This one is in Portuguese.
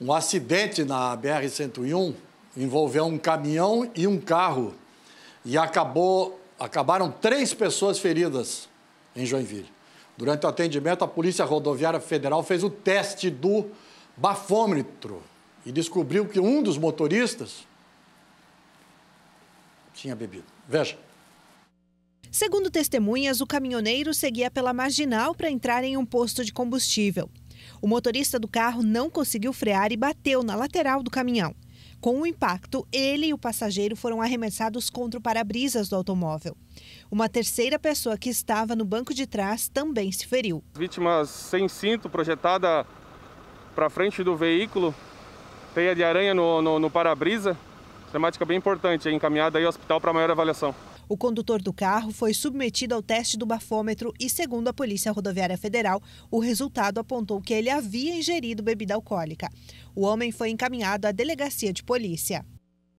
Um acidente na BR-101 envolveu um caminhão e um carro e acabou, acabaram três pessoas feridas em Joinville. Durante o atendimento, a Polícia Rodoviária Federal fez o teste do bafômetro e descobriu que um dos motoristas tinha bebido. Veja. Segundo testemunhas, o caminhoneiro seguia pela marginal para entrar em um posto de combustível. O motorista do carro não conseguiu frear e bateu na lateral do caminhão. Com o impacto, ele e o passageiro foram arremessados contra o para-brisas do automóvel. Uma terceira pessoa que estava no banco de trás também se feriu. Vítimas sem cinto projetada para frente do veículo, teia de aranha no, no, no para-brisa, temática bem importante, encaminhada ao hospital para maior avaliação. O condutor do carro foi submetido ao teste do bafômetro e, segundo a Polícia Rodoviária Federal, o resultado apontou que ele havia ingerido bebida alcoólica. O homem foi encaminhado à delegacia de polícia.